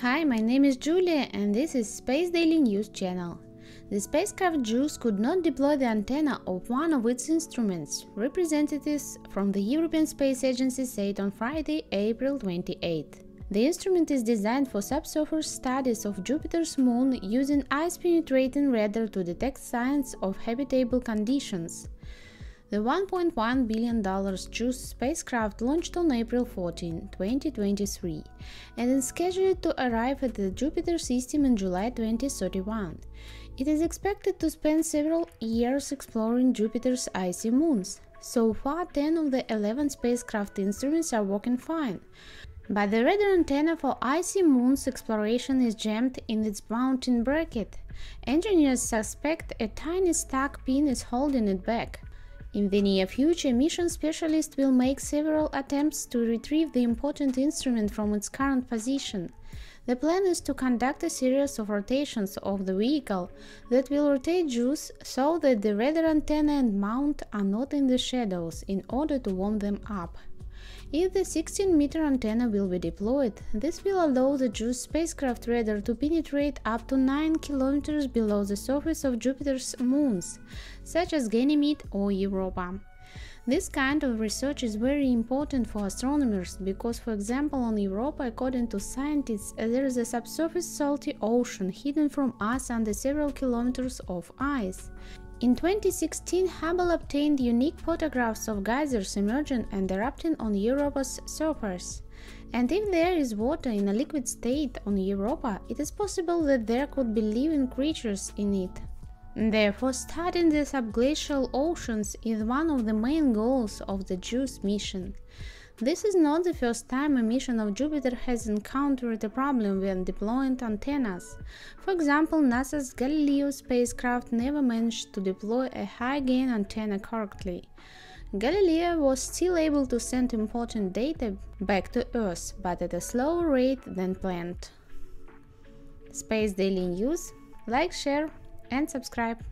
Hi, my name is Julia and this is Space Daily News channel. The spacecraft JUICE could not deploy the antenna of one of its instruments, representatives from the European Space Agency said on Friday, April 28. The instrument is designed for subsurface studies of Jupiter's moon using ice-penetrating radar to detect signs of habitable conditions. The $1.1 billion JUICE spacecraft launched on April 14, 2023, and is scheduled to arrive at the Jupiter system in July 2031. It is expected to spend several years exploring Jupiter's icy moons. So far, 10 of the 11 spacecraft instruments are working fine. But the radar antenna for icy moons exploration is jammed in its mounting bracket. Engineers suspect a tiny stuck pin is holding it back. In the near future, mission specialists will make several attempts to retrieve the important instrument from its current position. The plan is to conduct a series of rotations of the vehicle that will rotate JUICE so that the radar antenna and mount are not in the shadows in order to warm them up. If the 16-meter antenna will be deployed, this will allow the JUICE spacecraft radar to penetrate up to 9 kilometers below the surface of Jupiter's moons, such as Ganymede or Europa. This kind of research is very important for astronomers because, for example, on Europa, according to scientists, there is a subsurface salty ocean hidden from us under several kilometers of ice. In 2016, Hubble obtained unique photographs of geysers emerging and erupting on Europa's surface. And if there is water in a liquid state on Europa, it is possible that there could be living creatures in it. Therefore, studying the subglacial oceans is one of the main goals of the JUICE mission. This is not the first time a mission of Jupiter has encountered a problem when deploying antennas. For example, NASA's Galileo spacecraft never managed to deploy a high-gain antenna correctly. Galileo was still able to send important data back to Earth, but at a slower rate than planned. Space Daily News, like, share and subscribe.